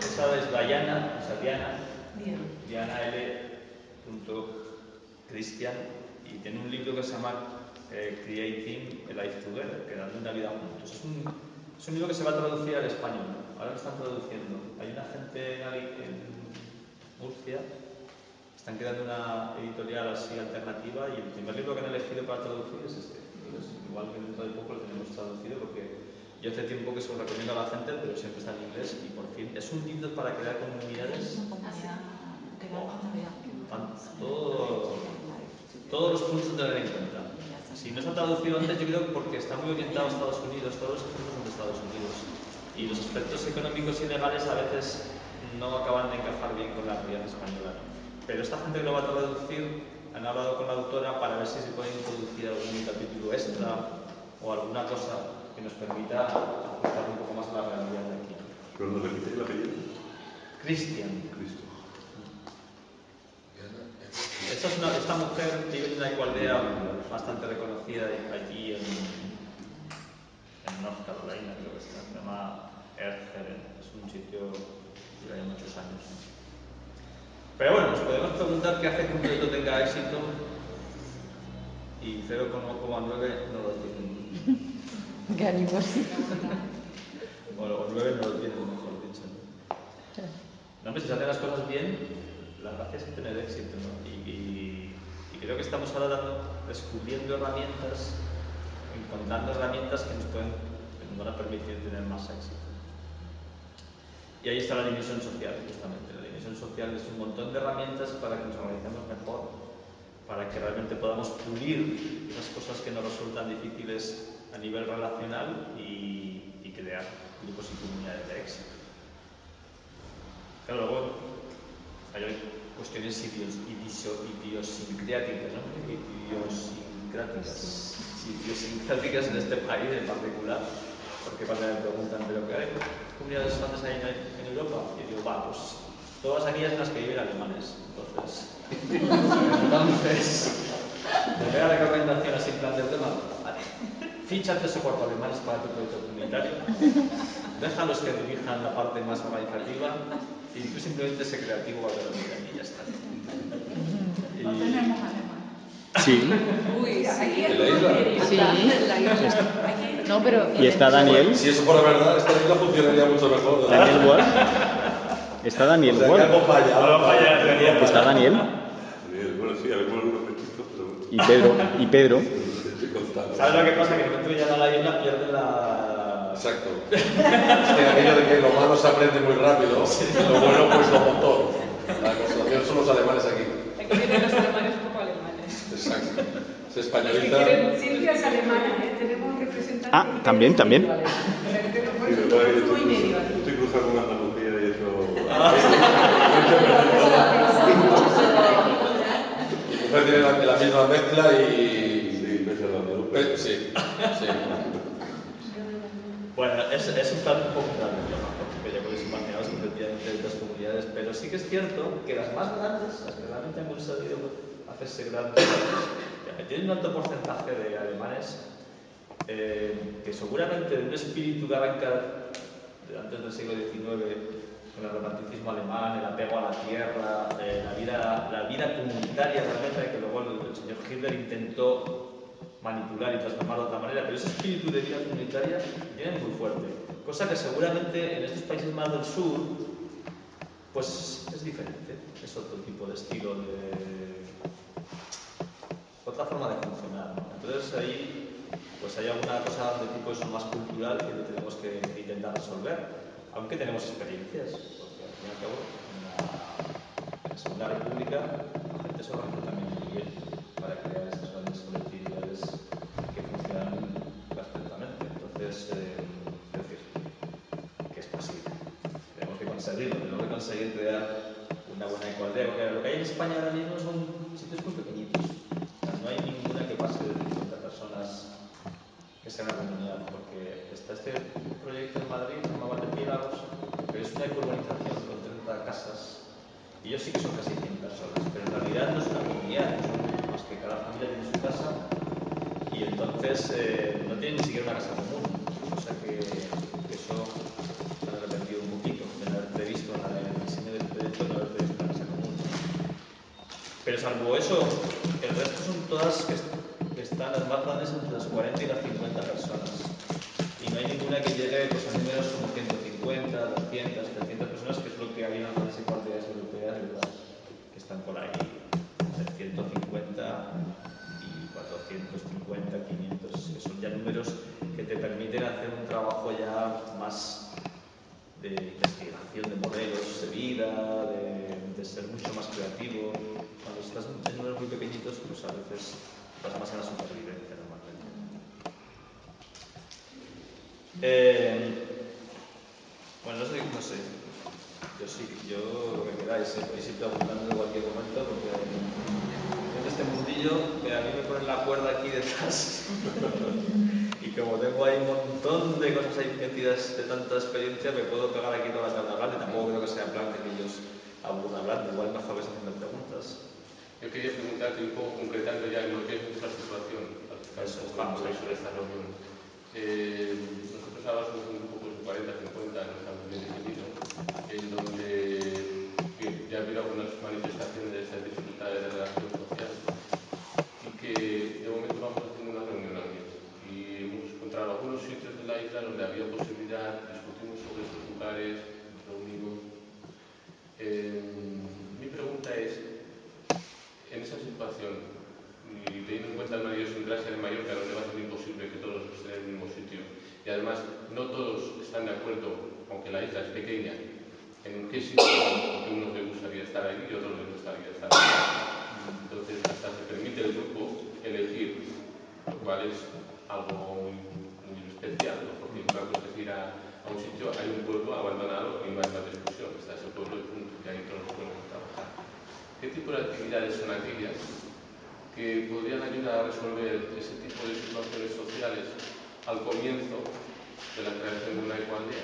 Esa es Diana, o sea, Diana. Diana L. Christian, y tiene un libro que se llama eh, Creating a Life Together, creando una vida juntos. Es un, es un libro que se va a traducir al español, ahora lo están traduciendo. Hay una gente en, en Murcia, están creando una editorial así alternativa y el primer libro que han elegido para traducir es este. Entonces, igual que dentro de poco lo tenemos traducido porque yo hace tiempo que se lo recomiendo a la gente, pero siempre está en inglés y por fin es un libro para crear comunidades. Todo, todos los puntos a tener en cuenta. Si no se ha traducido antes, yo creo porque está muy orientado a Estados Unidos, todos los ejemplos son de Estados Unidos. Y los aspectos económicos y legales a veces no acaban de encajar bien con la realidad española. Pero esta gente que lo va a traducir han hablado con la autora para ver si se puede introducir algún capítulo extra o alguna cosa que nos permita ajustar un poco más a la realidad de aquí. ¿Pero nos repites el apellido? Cristian. Cristo. Esta, es una, esta mujer vive en una ecualdea bastante reconocida allí en, en North Carolina, creo que está, se llama Heaven. Es un sitio que hay muchos años. Pero bueno, nos podemos preguntar qué hace que un proyecto tenga éxito y 0,9 no lo tiene. Qué ánimos. O, o 9 no lo tiene, mejor dicho. No, hombre, si se hacen las cosas bien, la gracia es tener éxito, ¿no? Y, y, y creo que estamos ahora dando, descubriendo herramientas, encontrando herramientas que nos pueden, que nos van a permitir tener más éxito. Y ahí está la dimensión social, justamente. La dimensión social es un montón de herramientas para que nos organicemos mejor, para que realmente podamos pulir esas cosas que nos resultan difíciles a nivel relacional y, y crear grupos y comunidades de éxito. Claro, luego hay cuestiones idiosincráticas, ¿no? Idiosincráticas, idiosincráticas en este país en particular, porque cuando me preguntan, ¿pero qué hay comunidades alemanas hay en Europa? Y digo, va, pues todas aquellas en las que viven alemanes. Entonces, entonces, primera recomendación así en plan del tema, Ficha tres o cuatro alemanes para tu proyecto comunitario. Déjalos que dirijan la parte más organizativa y tú simplemente sé creativo a ver y ya está. Y... Sí. Uy, aquí es ¿En la isla? Sí. En la isla. No, pero. ¿Y está Daniel? Si eso fuera verdad, esta isla funcionaría mucho mejor. ¿Daniel Ward? ¿Está Daniel O sea, Ward? en realidad. ¿Está Daniel? Daniel, Bueno, sí, pero bueno. ¿Y Pedro? ¿Y Pedro? ¿Sabes lo que pasa? Que en el momento que llegan a la isla pierden la... Exacto. Es que aquello de que lo malo se aprende muy rápido, lo bueno pues lo montón. La constelación son los alemanes aquí. Aquí vienen los alemanes poco alemanes. Exacto. Se españoliza. Silvia es alemana, ¿eh? tenemos representantes. Ah, que también, también. Sí, estoy cruzando con Andalucía y eso. Mujer tiene la, la misma mezcla y. Sí, pese a la. Pe- Sí, sí. Bueno, es, es un plan un poco grande, ¿no? porque ya podéis imaginaros que efectivamente hay otras comunidades, pero sí que es cierto que las más grandes, las que realmente han conseguido hacerse grandes, eh, tienen un alto porcentaje de alemanes eh, que seguramente de un espíritu que de antes del siglo XIX, con el romanticismo alemán, el apego a la tierra, eh, la, vida, la vida comunitaria realmente, que luego el, el señor Hitler intentó manipular y transformar de otra manera, pero ese espíritu de vida comunitaria viene muy fuerte, cosa que seguramente en estos países más del sur, pues es diferente, es otro tipo de estilo, de otra forma de funcionar. ¿no? Entonces ahí pues hay alguna cosa de tipo eso más cultural que tenemos que intentar resolver, aunque tenemos experiencias, porque al fin y al cabo en la, Segunda República la gente se organizó también muy bien para crear esas grandes colectividades que funcionan perfectamente. Entonces, eh, decir, que es posible. Tenemos que conseguirlo, tenemos que conseguir crear una buena igualdad. Porque lo que hay en España ahora mismo son sitios porque está este proyecto en Madrid llamado de Pílagos, pero es una urbanización con 30 casas, y yo sí que son casi 100 personas, pero en realidad no es una comunidad, es un, que cada familia tiene su casa, y entonces eh, no tienen ni siquiera una casa común, o sea que, que eso me ha arrepentido un poquito de no haber previsto en el diseño del proyecto no haber previsto una casa común. Pero salvo eso, el resto son todas las más grandes entre las 40 y las 50 personas. Y no hay ninguna que llegue pues, a números como 150, 200, 300 personas, que es lo que hay en grandes ecuatorias europeas, ¿verdad? que están por ahí, entre 150 y 450, 500, que son ya números que te permiten hacer un trabajo ya más de investigación de modelos de vida, de, de ser mucho más creativo. Cuando estás en números muy pequeñitos, pues a veces vas más en la supervivencia normalmente. Eh, bueno, no sé, no sé. Yo sí, yo lo que queráis, podéis ir preguntando en cualquier momento, porque en este mundillo que a mí me ponen la cuerda aquí detrás. y como tengo ahí un montón de cosas ahí metidas de tanta experiencia, me puedo pegar aquí toda la tarde hablando y tampoco creo que sea en plan que ellos aburran hablando, igual mejor que haciendo preguntas. Yo quería preguntarte un poco, concretando ya en lo que es nuestra situación, al vamos, eso de esta reunión. Eh, nosotros ahora somos un grupo de 40, 50, no estamos bien definido, en donde ya ha habido algunas manifestaciones de estas dificultades de relación social y que de momento vamos haciendo una reunión aquí. Y hemos encontrado algunos sitios de la isla donde había posibilidad, discutimos sobre estos lugares, nos reunimos. Eh, mi pregunta es, en esa situación, y teniendo en cuenta la idiosincrasia de Mallorca, donde va a ser imposible que todos estén en el mismo sitio, y además no todos están de acuerdo, aunque la isla es pequeña, en qué sitio que unos les gustaría estar ahí y otros les gustaría estar ahí. Entonces, hasta se permite el grupo elegir, lo cual es algo muy, especial, ¿no? porque una cosa es ir a, un sitio, hay un pueblo abandonado y no hay más discusión, está ese pueblo y punto, y ahí todos. ¿Qué tipo de actividades son aquellas que podrían ayudar a resolver ese tipo de situaciones sociales al comienzo de la creación de una ecualdea?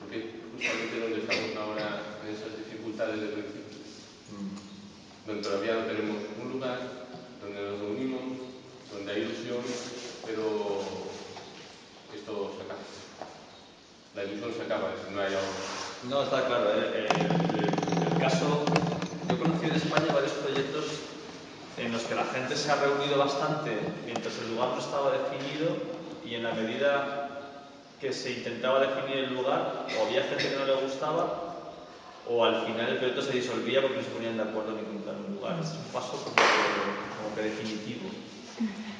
Porque justamente donde estamos ahora en esas dificultades de principio, donde todavía no tenemos un lugar, donde nos reunimos, donde hay ilusión, pero esto se acaba. La ilusión se acaba si no hay ahora. No, está claro. ¿eh? El- el caso, yo conocido en España varios proyectos en los que la gente se ha reunido bastante mientras el lugar no estaba definido y en la medida que se intentaba definir el lugar, o había gente que no le gustaba, o al final el proyecto se disolvía porque no se ponían de acuerdo en encontrar un lugar. Es un paso como que, como que definitivo.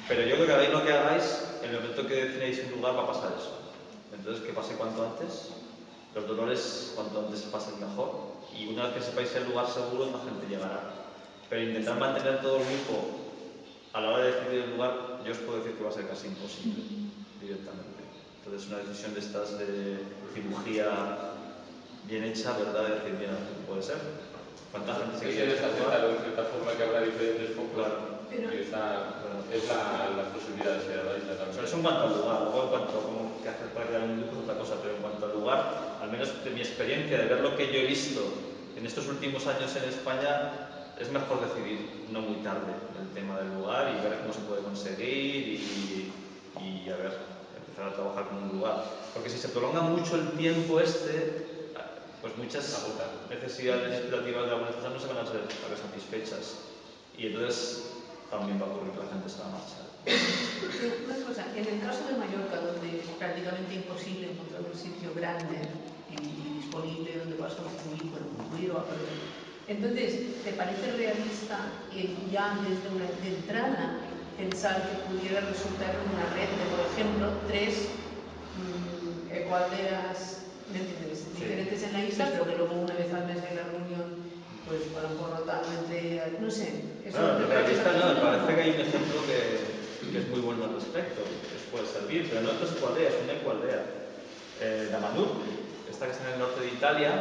Pero yo creo que hagáis lo que hagáis, en el momento que defináis un lugar va a pasar eso. Entonces, que pase cuanto antes, los dolores cuanto antes pasen mejor, y una vez que sepáis el lugar seguro, la gente llegará. Pero intentar mantener todo el grupo a la hora de decidir el lugar, yo os puedo decir que va a ser casi imposible directamente. Entonces, una decisión de estas de cirugía bien hecha, ¿verdad? De decir, mira, puede ser. ¿Cuánta gente se Sí, quiere aceptado en cierta forma que habrá diferentes focos Claro. y esa es la, la posibilidad de ser la isla O sea, también. eso en cuanto al lugar, luego en cuanto a cómo qué hacer para crear un grupo es otra cosa, pero en cuanto al lugar, al menos de mi experiencia, de ver lo que yo he visto en estos últimos años en España, es mejor decidir no muy tarde el tema del lugar y ver cómo se puede conseguir y, a ver, empezar a trabajar con un lugar. Porque si se prolonga mucho el tiempo este, pues muchas necesidades explotativas de algunas personas no se van a ver satisfechas. Y entonces también va a ocurrir que la gente se va a marchar. Una cosa, en el caso de Mallorca, donde es prácticamente imposible encontrar un sitio grande disponible donde puedas construir, bueno, construir o aprender, entonces, ¿te parece realista el ya desde una de entrada pensar que pudiera resultar una red de, por ejemplo, tres mm, ecualdeas ¿me entiendes? diferentes en la isla, pero que luego una vez al mes de la reunión pues para por rotando entre, no sé, eso Bueno, de realista no, me parece que hay un ejemplo que, que es muy bueno al respecto, que os puede servir, pero no es ecualdea, es una ecualdea. Eh, Damanhur, esta que está en el norte de Italia,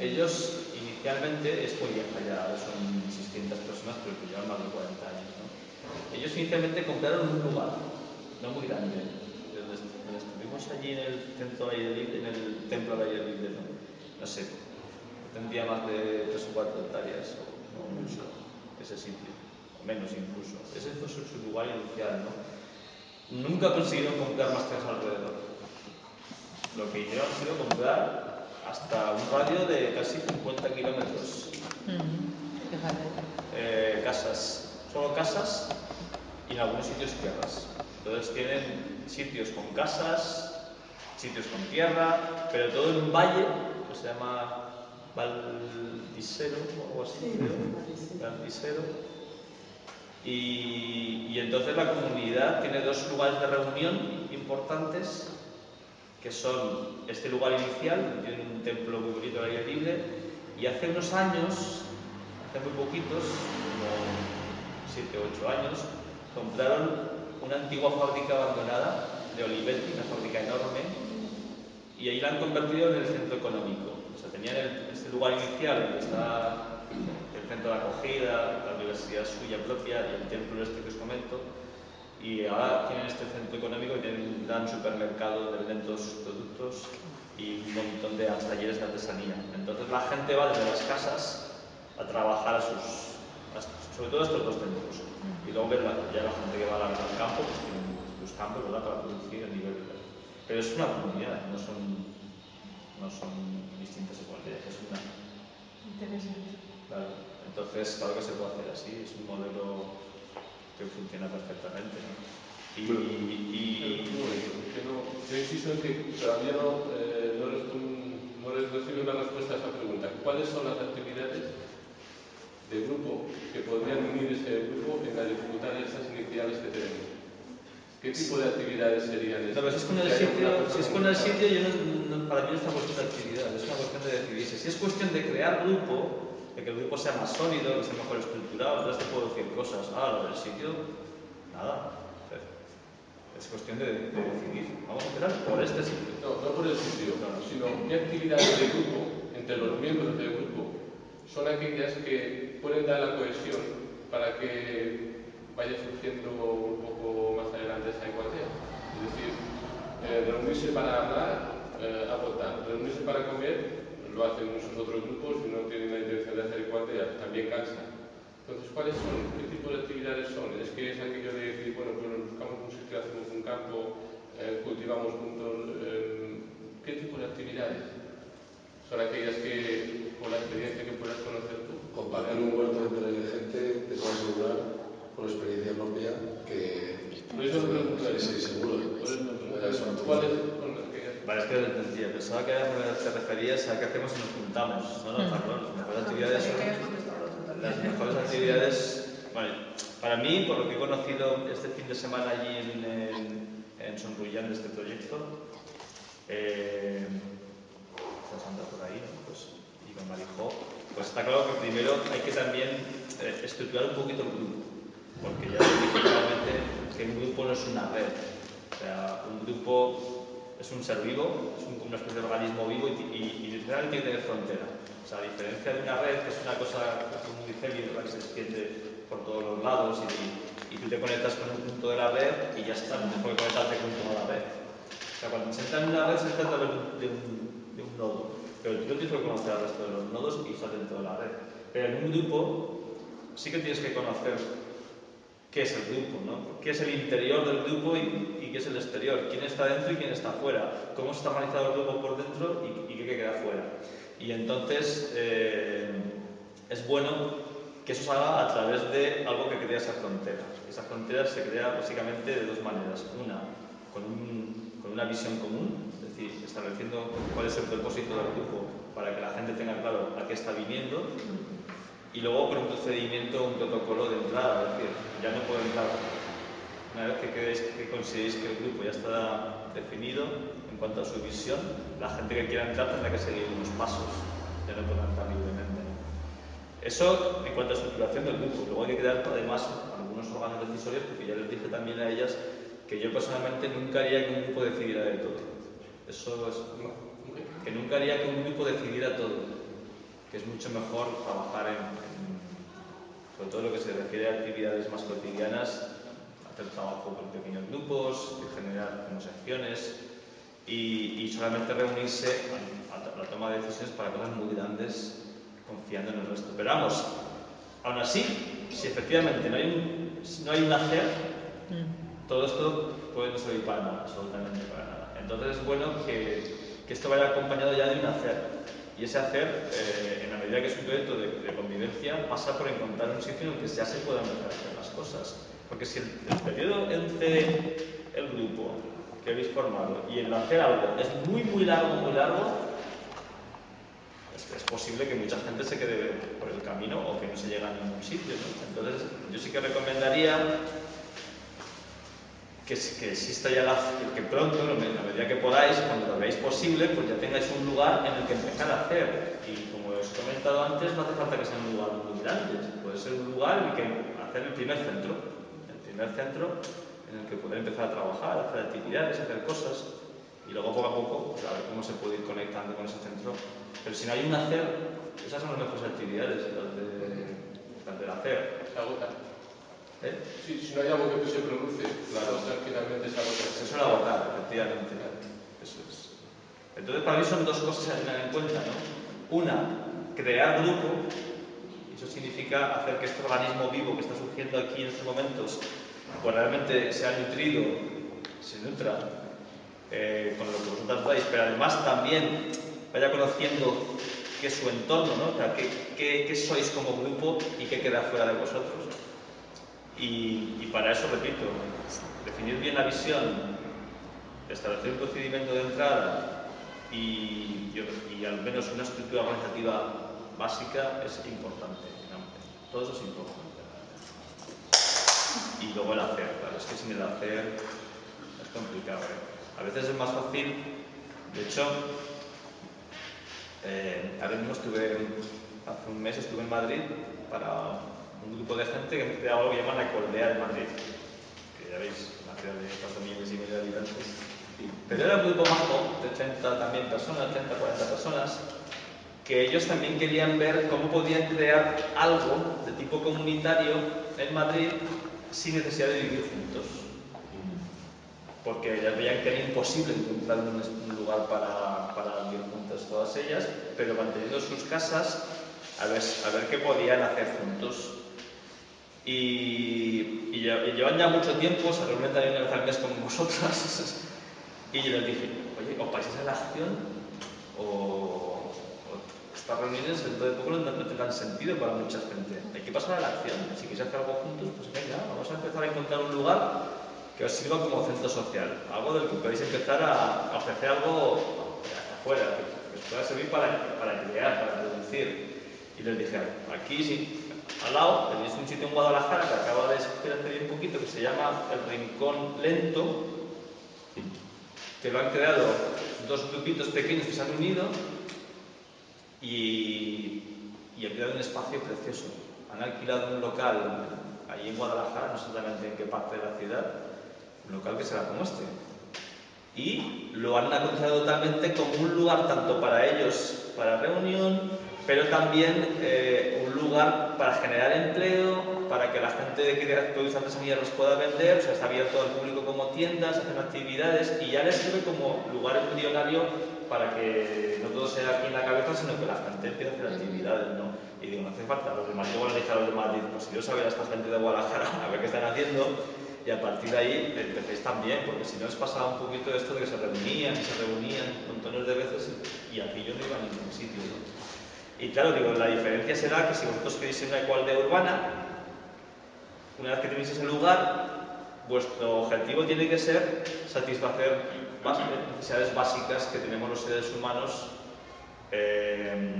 ellos inicialmente, es muy vieja ya, son 600 personas, pero que llevan más de 40 años. ¿no? Ellos inicialmente compraron un lugar, no muy grande, donde, est- donde estuvimos allí en el centro el templo al aire libre, no, no sé, tendría más de 3 o 4 hectáreas, o mucho, ese sitio, o menos incluso. Ese fue su, lugar inicial, ¿no? Nunca consiguieron comprar más tierras alrededor. Lo que hicieron ha sido comprar hasta un radio de casi 50 kilómetros. Fíjate. eh, casas, solo casas y en algunos sitios tierras. Entonces tienen sitios con casas, sitios con tierra, pero todo en un valle que se llama Valdisero o algo así. Valdisero. Y, y entonces la comunidad tiene dos lugares de reunión importantes, que son este lugar inicial, donde tiene un templo muy bonito al aire libre, y hace unos años, hace muy poquitos, como 7 o 8 años, compraron una antigua fábrica abandonada de Olivetti, una fábrica enorme, y ahí la han convertido en el centro económico. O sea, tenían el- este lugar inicial donde está el centro de acogida, la universidad suya propia y el templo este que os comento, y ahora tienen este centro económico y tienen un gran supermercado donde venden todos sus productos y un montón de talleres de artesanía. Entonces la gente va desde las casas a trabajar a sus, a- sobre todo a estos dos templos. Y luego la- ya la gente que va al, al campo, pues tienen sus campos ¿verdad? para producir a nivel. Pero es una comunidad, no son, no son distintas igualdades, es una. Interesante. Claro. Entonces, claro que se puede hacer así, es un modelo que funciona perfectamente. ¿no? Y, y- Un momento, que no, yo insisto en que todavía no, eh, no, respon- no recibo una respuesta a esa pregunta. ¿Cuáles son las actividades de grupo que podrían unir ese grupo en las dificultades esas iniciales que tenemos? ¿Qué tipo de actividades serían No, pero si es con el sitio, si es con el sitio yo no- no- para mí no es una cuestión de actividad, es una cuestión de decidirse. Si es cuestión de crear grupo, de que el grupo sea más sólido, que sea mejor estructurado, entonces te puedo decir cosas. Ah, lo del sitio, nada. Es cuestión de, de decidir. Vamos a empezar por este sitio. No, no por el sitio, Claro. sino qué actividades de grupo, entre los miembros del grupo, son aquellas que pueden dar la cohesión para que vaya surgiendo un poco más adelante esa igualdad. Es decir, eh, reunirse para hablar, eh, aportar. Reunirse para comer, lo hacen muchos otros grupos y no tienen la intención de hacer igualdad, también cansa. Entonces, ¿cuáles son? ¿Qué tipo de actividades son? Es que es aquello de decir, bueno, pues nos buscamos un sitio, hacemos un campo, eh, cultivamos juntos. eh, ¿Qué tipo de actividades? Son aquellas que, por la experiencia que puedas conocer tú, Compartir un huerto entre gente, te puedo asegurar, por experiencia propia, que... Por eso lo pregunto a Sí, seguro. Lo a Es Vale, es que lo entendía. Pensaba que te referías a qué hacemos si nos juntamos. No, no, está claro. Las mejores actividades son... Las mejores actividades, vale, para mí, por lo que he conocido este fin de semana allí en, en, en Sonrullán de este proyecto, eh, está Sandra por ahí, ¿no? pues, y con Marijó, pues está claro que primero hay que también eh, estructurar un poquito el grupo, porque ya dije claramente que un grupo no es una red, o sea, un grupo es un ser vivo, es un- una especie de organismo vivo y, y, y literalmente tiene frontera. O sea, a diferencia de una red, que es una cosa muy heavy, que se extiende por todos los lados y, tú te conectas con un punto de la red y ya está, no qué conectarte con toda la red. O sea, cuando se entra en una red se entra a través de un, de un nodo, pero tú no tienes que conocer al resto de los nodos y estás dentro de la red. Pero en un grupo sí que tienes que conocer qué es el grupo, ¿no? qué es el interior del grupo y, y qué es el exterior, quién está dentro y quién está fuera, cómo está organizado el grupo por dentro y, y qué queda fuera. Y entonces eh, es bueno que eso se haga a través de algo que crea esa frontera. Esa frontera se crea básicamente de dos maneras. Una, con, un- con una visión común, es decir, estableciendo cuál es el propósito del grupo para que la gente tenga claro a qué está viniendo y luego con un procedimiento, un protocolo de entrada, es decir, ya no puede entrar. Una vez que, queréis, que consideréis que el grupo ya está definido en cuanto a su visión, la gente que quiera entrar tendrá que seguir unos pasos, ya no puede entrar libremente. Eso en cuanto a estructuración del grupo. Luego hay que crear además algunos órganos decisorios, porque ya les dije también a ellas que yo personalmente nunca haría que un grupo decidiera de todo. Eso es que nunca haría que un grupo decidiera todo, que es mucho mejor trabajar en, en- sobre todo lo que se refiere a actividades más cotidianas, hacer trabajo con pequeños grupos, generar como secciones y, y solamente reunirse a, a la toma de decisiones para cosas muy grandes confiando en el resto. Pero vamos, aún así, si efectivamente no hay un, no hay un hacer, todo esto puede no servir para nada, absolutamente para nada. Entonces es bueno que, que esto vaya acompañado ya de un hacer. Y ese hacer, eh, en la medida que es un proyecto de, de, convivencia, pasa por encontrar un sitio en el que ya se puedan empezar a hacer las cosas. Porque si el, el periodo entre el grupo que habéis formado y el hacer algo es muy, muy largo, muy largo, es, es, posible que mucha gente se quede por el camino o que no se llegue a ningún sitio. ¿no? Entonces, yo sí que recomendaría que, que exista ya la, que pronto, en la medida que podáis, cuando lo veáis posible, pues ya tengáis un lugar en el que empezar a hacer. Y como os he comentado antes, no hace falta que sea un lugar muy grande, puede ser un lugar en el que hacer el primer centro, el primer centro en el que poder empezar a trabajar, hacer actividades, hacer cosas, y luego poco a poco pues, a ver cómo se puede ir conectando con ese centro. Pero si no hay un hacer, esas son las mejores actividades, las, de, las del hacer. ¿Eh? Sí, si no hay algo que se produce, la cosa finalmente se agota. Se suele agotar, efectivamente. Eso es. Entonces, para mí son dos cosas a tener en cuenta, ¿no? Una, crear grupo, y eso significa hacer que este organismo vivo que está surgiendo aquí en estos momentos, pues realmente sea nutrido, se nutra eh, con lo que vosotros dais, pero además también vaya conociendo qué es su entorno, ¿no? O sea, qué, qué, qué sois como grupo y qué queda fuera de vosotros. Y, para eso, repito, definir bien la visión, establecer un procedimiento de entrada y, y, al menos una estructura organizativa básica es importante. Todo eso es importante. Y luego el hacer, claro, es que sin el hacer es complicado. ¿eh? A veces es más fácil, de hecho, eh, ahora mismo estuve, hace un mes estuve en Madrid para un grupo de gente que han creado algo que llaman la Ecoaldea de Madrid, que ya veis, una de 4 millones y medio de habitantes. Pero era un grupo majo, de 80 también personas, 30, 40 personas, que ellos también querían ver cómo podían crear algo de tipo comunitario en Madrid sin necesidad de vivir juntos. Porque ya veían que era imposible encontrar un lugar para, para vivir juntas todas ellas, pero manteniendo sus casas a ver, a ver qué podían hacer juntos. Y, y, y, llevan ya mucho tiempo, se reúnen también una vez al mes con vosotras. Y yo les dije, oye, ¿os pasáis a la acción? O, o estas reuniones dentro de poco no, tendrán sentido para mucha gente. Hay que pasar a la acción. Si queréis hacer algo juntos, pues venga, vamos a empezar a encontrar un lugar que os sirva como centro social. Algo del que podéis empezar a, a ofrecer algo hacia afuera, que, que os pueda servir para, para crear, para producir. Y les dije, aquí sí, al lado tenéis un sitio en Guadalajara que acaba de crecer un poquito que se llama el Rincón Lento, que lo han creado dos grupitos pequeños que se han unido y, y han creado un espacio precioso. Han alquilado un local allí en Guadalajara, no exactamente en qué parte de la ciudad, un local que será como este. Y lo han aconsejado totalmente como un lugar tanto para ellos, para reunión, pero también eh, un lugar para generar empleo, para que la gente que produce artesanías los pueda vender, o sea, está abierto al público como tiendas, hacen actividades y ya les sirve como lugar embrionario para que no todo sea aquí en la cabeza, sino que la gente empiece a hacer actividades, ¿no? Y digo, no hace falta, los de bueno, les dije a los de Madrid, pues si yo sabía a esta gente de Guadalajara, a ver qué están haciendo, y a partir de ahí empecéis también, porque si no les pasaba un poquito esto de que se reunían y se reunían montones de veces y aquí yo no iba a ningún sitio. Y claro, digo, la diferencia será que si vosotros queréis una ecualdea urbana, una vez que tenéis ese lugar, vuestro objetivo tiene que ser satisfacer necesidades básicas que tenemos los seres humanos eh,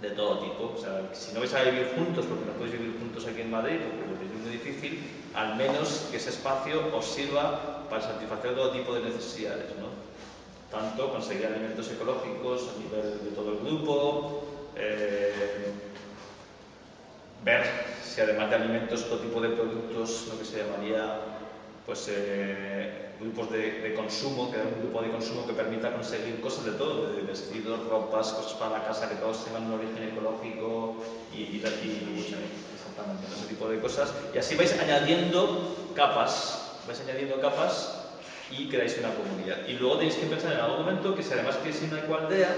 de todo tipo. O sea, si no vais a vivir juntos, porque no podéis vivir juntos aquí en Madrid, porque lo tenéis muy difícil, al menos que ese espacio os sirva para satisfacer todo tipo de necesidades. Tanto conseguir alimentos ecológicos a nivel de todo el grupo, eh, ver si además de alimentos, otro tipo de productos, lo que se llamaría pues, eh, grupos de, consumo, que un grupo de consumo que permita conseguir cosas de todo, de vestidos, ropas, cosas para la casa, que todos tengan un origen ecológico y, y, y exactamente, ese tipo de cosas. Y así vais añadiendo capas, vais añadiendo capas y creáis una comunidad. Y luego tenéis que pensar en algún momento que si además queréis una ecualdea,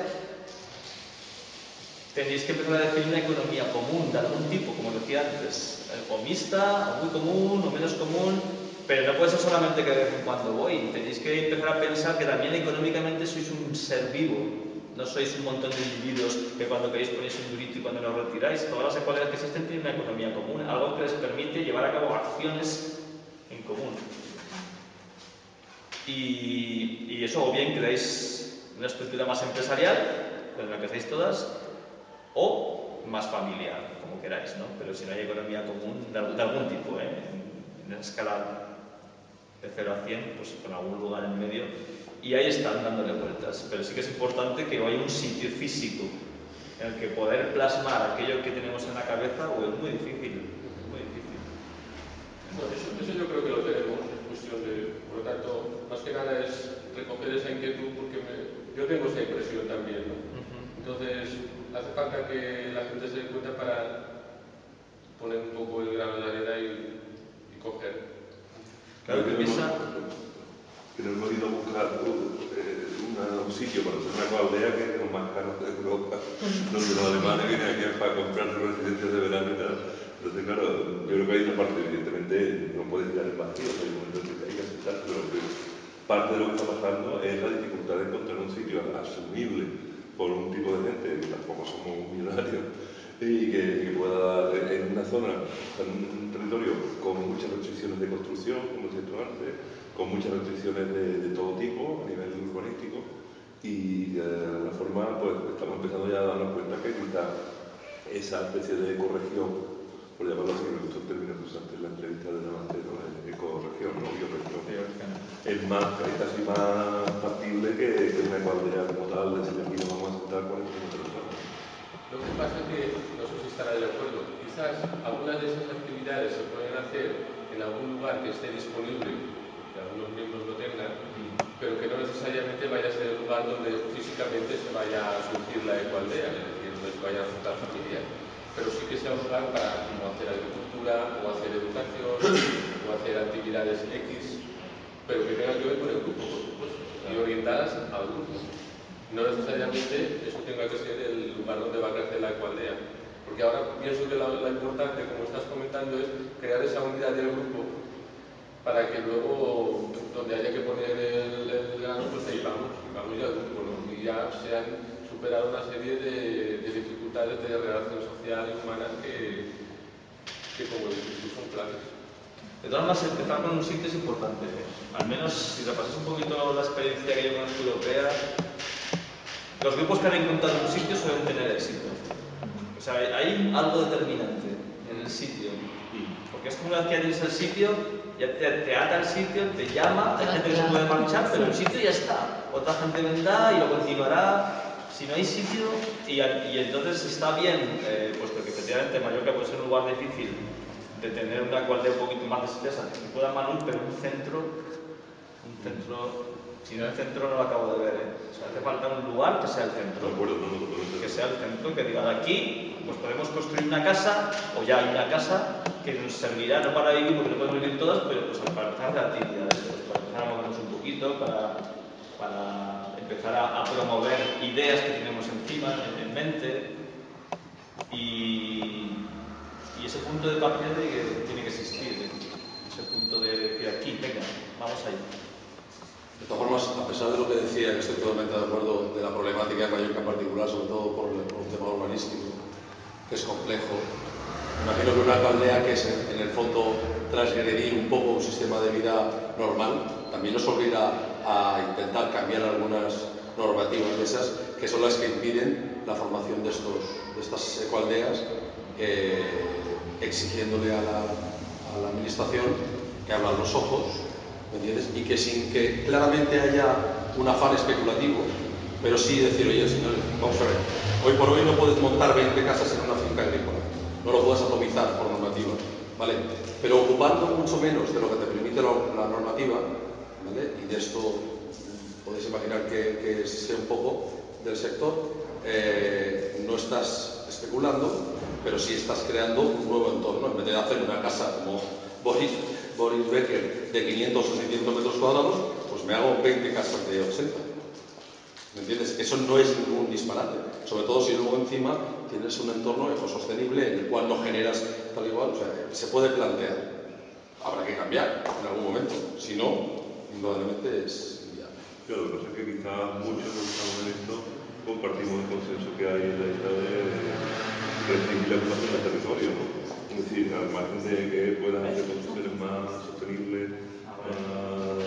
tenéis que empezar a definir una economía común de algún tipo, como decía antes, o mixta, o muy común, o menos común, pero no puede ser solamente que de vez en cuando voy, tenéis que empezar a pensar que también económicamente sois un ser vivo, no sois un montón de individuos que cuando queréis ponéis un durito y cuando lo retiráis. Todas las ecualidades que existen tienen una economía común, algo que les permite llevar a cabo acciones en común. Y, y eso, o bien creáis una estructura más empresarial, en la que hacéis todas, o más familiar, como queráis, ¿no? Pero si no hay economía común de, de algún tipo, ¿eh? En, en escala de 0 a 100, pues con algún lugar en medio. Y ahí están dándole vueltas. Pero sí que es importante que haya un sitio físico en el que poder plasmar aquello que tenemos en la cabeza, o es muy difícil, muy difícil. No, eso, eso yo creo que lo tenemos, es cuestión de, por lo tanto, más que nada es recoger esa inquietud porque tengo esa impresión también, ¿no? Ujú. Entonces, hace falta que la gente se dé cuenta para poner un poco el grano de arena y, y coger. Claro que piensa... que nos hemos ido a buscar un, eh, una- un sitio para hacer una aldea que es lo más caro de Europa, donde los alemanes vienen aquí para comprar sus residencias de verano y tal. Entonces, claro, yo creo que hay una parte, evidentemente, no puede tirar el vacío, hay momentos en que hay que aceptar, pero que parte de lo que está pasando es la dificultad de encontrar un sitio asumible por un tipo de gente, que tampoco somos millonarios, y que, pueda dar en una zona, en un territorio con muchas restricciones de construcción, como decía tú antes, con muchas restricciones de, todo tipo a nivel urbanístico y de alguna forma pues estamos empezando ya a darnos cuenta que quizá esa especie de ecorregión, por llamarlo así, me gustó el término que usaste en la entrevista de Levante, ¿no? ecorregión, no bioregión, es más, es casi más factible que, que una ecualdea como tal, de decir aquí nos vamos a sentar 40 kilómetros de zona. Lo que pasa es que, no sé si estará de acuerdo, quizás algunas de esas actividades se pueden hacer en algún lugar que esté disponible, que algunos miembros lo tengan, pero que no necesariamente vaya a ser el lugar donde físicamente se vaya a surgir la ecualdea, es decir, donde se vaya a juntar familias. Pero sí que sea un lugar para como hacer agricultura, o hacer educación, o hacer actividades X, pero que tengan que ver con el grupo, por supuesto, y orientadas al grupo. No necesariamente eso tenga que ser el lugar donde va a crecer la ecualdea. Porque ahora pienso que la, importante, como estás comentando, es crear esa unidad del grupo para que luego, donde haya que poner el, el grano, pues ahí vamos, y vamos ya grupo, ¿no? Y ya se han superado una serie de, de dificultades de relación social y humana que, que como dices son claves. De todas maneras, empezar con un sitio es importante. ¿eh? Al menos, si repasas un poquito la experiencia que yo conozco europea, los grupos que han encontrado un sitio suelen tener éxito. O sea, hay algo determinante en el sitio. Porque es como una vez que tienes el sitio, ya te, te ata el sitio, te llama, hay gente que se puede marchar, pero el sitio ya está. Otra gente vendrá y lo continuará. Si no hay sitio, y, y entonces está bien, eh, puesto que efectivamente Mallorca puede ser un lugar difícil de tener una cualdea un poquito más espesa, que pueda Manu, pero un centro, un centro, si no el centro no lo acabo de ver, ¿eh? O sea, hace falta un lugar que sea el centro. De acuerdo, no, que sea el centro, que diga de aquí, pues podemos construir una casa, o ya hay una casa, que nos servirá no para vivir, porque no podemos vivir todas, pero pues para empezar la actividad, pues para empezar a movernos un poquito, para, para empezar a, a promover ideas que tenemos encima, en, en mente, y ese punto de partida que, tiene que existir, ese punto de decir aquí, venga, vamos ahí. De todas formas, a pesar de lo que decía, que estoy totalmente de acuerdo de la problemática de Mallorca en particular, sobre todo por, por un tema urbanístico, que es complejo, imagino que una aldea que es en el fondo transgredir un poco un sistema de vida normal, también nos obliga a intentar cambiar algunas normativas de esas, que son las que impiden la formación de, estos, de estas ecoaldeas, eh, exigiéndole a la, administración que abran los ojos ¿me entiendes? Y que sin que claramente haya un afán especulativo, pero sí decir, oye, señores, vamos a ver, hoy por hoy no puedes montar 20 casas en una finca agrícola, no lo puedes atomizar por normativa, ¿vale? Pero ocupando mucho menos de lo que te permite la, normativa, ¿vale? Y de esto podéis imaginar que, que sé un poco del sector, eh, no estás especulando, pero sí estás creando un nuevo entorno, en vez de hacer una casa como Boris, Boris Becker de 500 o 600 metros cuadrados, pues me hago 20 casas de 80. ¿Me entiendes? Eso no es ningún disparate. Sobre todo si luego encima tienes un entorno ecosostenible en el cual no generas tal igual. O sea, se puede plantear. Habrá que cambiar en algún momento. Si no, indudablemente es inviable. Claro, lo que pasa es que quizás muchos que estamos en esto compartimos el consenso que hay en la isla de restringir la ocupación del territorio, ¿no? Es decir, al margen de que puedan hacer construcciones más sostenibles, más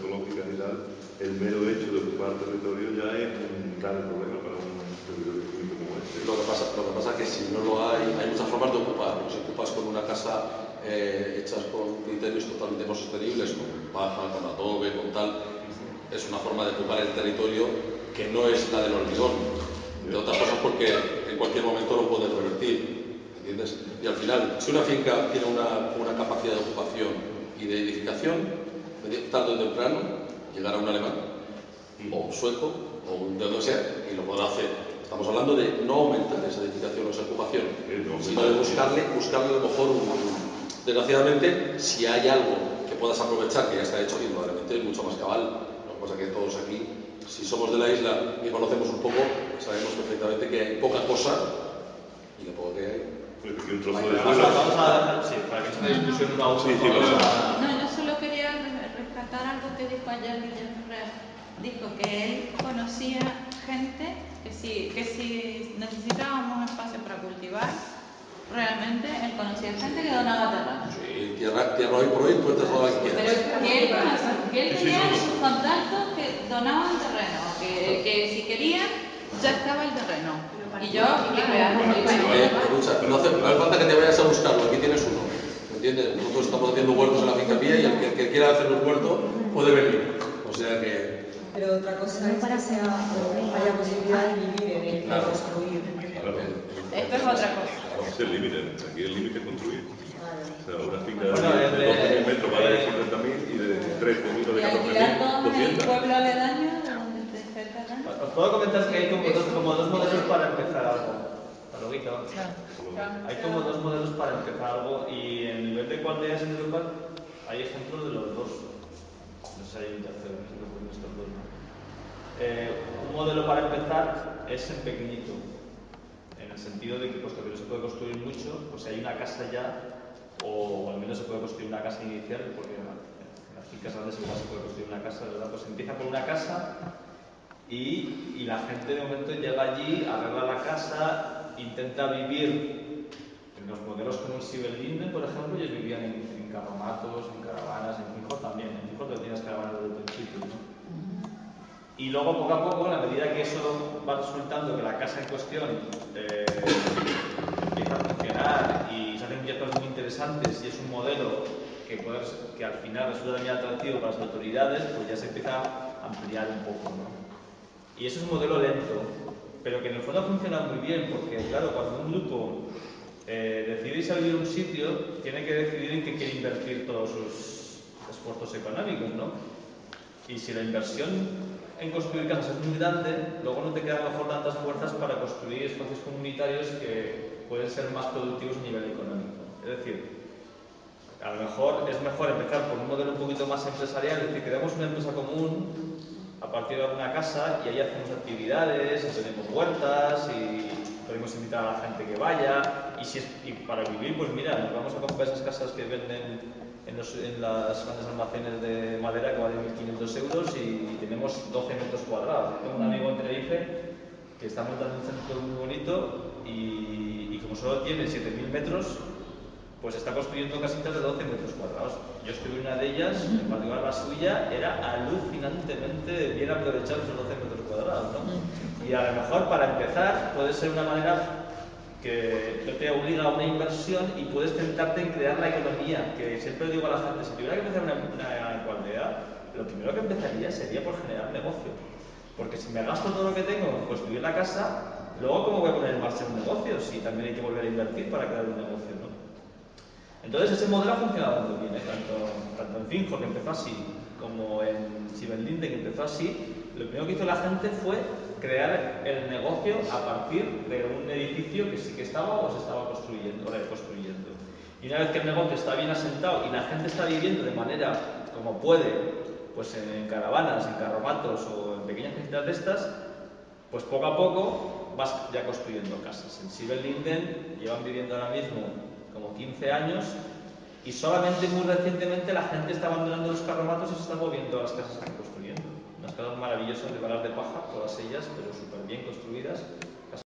ecológicas y tal, el mero hecho de ocupar territorio ya es un grave problema para un territorio como este. Lo que pasa, lo que pasa es que si no lo hay, hay muchas formas de ocupar. Si ocupas con una casa eh, hechas con criterios totalmente no sostenibles, con paja, con adobe, con tal, es una forma de ocupar el territorio que no es la del hormigón. De otras cosas porque en cualquier momento lo puedes revertir. ¿Entiendes? Y al final, si una finca tiene una, una capacidad de ocupación y de edificación, tarde o temprano llegará un alemán, o un sueco, o un de donde sea, y lo podrá hacer. Estamos hablando de no aumentar esa edificación o esa ocupación, sino de buscarle, buscarle a lo mejor un, Desgraciadamente, si hay algo que puedas aprovechar, que ya está hecho, indudablemente es mucho más cabal. Lo que pasa es que todos aquí, si somos de la isla y conocemos un poco, sabemos perfectamente que hay poca cosa y lo poco que hay. Un trozo de Vamos a, vamos a- sí, para que esta discusión no Sí, sí, vamos vamos a- No, yo solo quería re- rescatar algo que dijo ayer Guillermo. Dijo que él conocía gente que si, que si necesitábamos espacio para cultivar, realmente él conocía gente que donaba terreno. Sí, tierra, tierra hoy por hoy, todo lo que Pero que él, que él tenía en sus contactos donaban terreno, que, que si querían ya estaba el terreno. Y yo, Eh, escucha, no hace, no hace falta que te vayas a buscarlo, aquí tienes uno. ¿Me entiendes? Nosotros estamos haciendo huertos en la finca mía y el que, el que quiera hacer un huerto puede venir. O sea que. Pero otra cosa es que sea, haya posibilidad de vivir de Claro. construir. Claro. Esto es otra cosa. Es el límite, aquí el límite es construir. O sea, una finca de, Bueno, de el de- 12.000 metros vale eh, 50.000 y de 13.000 o de Y alquilar todo en el 14.000, 200. pueblo aledaño de donde el terreno. Os puedo comentar que hay como dos, como dos modelos para empezar algo. Hasta luego. Hay como dos modelos para empezar algo y en nivel de cualidades en Europa hay ejemplos de los dos. No sé hay un tercero, no sé estos dos. Eh, un modelo para empezar es en pequeñito, el sentido de que puesto que no se puede construir mucho, pues hay una casa ya, o al menos se puede construir una casa inicial, porque en las fincas grandes igual se puede construir una casa, ¿verdad? Pues empieza por una casa y, y la gente de momento llega allí, arregla la casa, intenta vivir en los modelos como el Sibellinden, por ejemplo, ellos vivían en, carromatos, en caravanas, en Fijol también, en Fijol tú tienes caravanas desde el principio, ¿no? Y luego, poco a poco, a medida que eso va resultando que la casa en cuestión eh, empieza a funcionar y se hacen proyectos muy interesantes y es un modelo que, puede, que al final resulta muy atractivo para las autoridades, pues ya se empieza a ampliar un poco, ¿no? Y eso es un modelo lento, pero que en el fondo funciona muy bien, porque claro, cuando un grupo eh, decide irse a un sitio, tiene que decidir en qué quiere invertir todos sus esfuerzos económicos, ¿no? Y si la inversión en construir casas es muy grande, luego no te quedan a lo mejor tantas fuerzas para construir espacios comunitarios que pueden ser más productivos a nivel económico. Es decir, a lo mejor es mejor empezar por un modelo un poquito más empresarial, es decir, que damos una empresa común a partir de una casa y ahí hacemos actividades, tenemos huertas y podemos invitar a la gente que vaya y, si es, y para vivir, pues mira, nos vamos a comprar esas casas que venden en, los, en las grandes almacenes de madera que valen 1.500 euros y tenemos 12 metros cuadrados. Tengo un amigo en Tenerife que está montando un centro muy bonito y, y como solo tiene 7.000 metros, pues está construyendo casitas de 12 metros cuadrados. Yo estuve en una de ellas, en particular la suya, era alucinantemente bien aprovechar esos 12 metros cuadrados, ¿no? Y a lo mejor para empezar puede ser una manera que te obliga a una inversión y puedes centrarte en crear la economía, que siempre digo a la gente, si tuviera que empezar una, una aldea, lo primero que empezaría sería por generar negocio. Porque si me gasto todo lo que tengo en construir la casa, luego cómo voy a poner en marcha un negocio si también hay que volver a invertir para crear un negocio, ¿no? Entonces ese modelo ha funcionado muy bien, ¿eh? tanto, tanto en Finjo, que empezó así, como en Sibelinde, que empezó así. Lo primero que hizo la gente fue crear el negocio a partir de un edificio que sí que estaba o se estaba construyendo, o reconstruyendo. Y una vez que el negocio está bien asentado y la gente está viviendo de manera como puede, pues en caravanas, en carromatos o en pequeñas casitas de estas, pues poco a poco vas ya construyendo casas. En Sibellinden llevan viviendo ahora mismo como 15 años y solamente muy recientemente la gente está abandonando los carromatos y se está moviendo a las casas que están construyendo. Unas casas maravillosas de varas de paja, todas ellas, pero súper bien construidas,